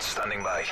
Standing by.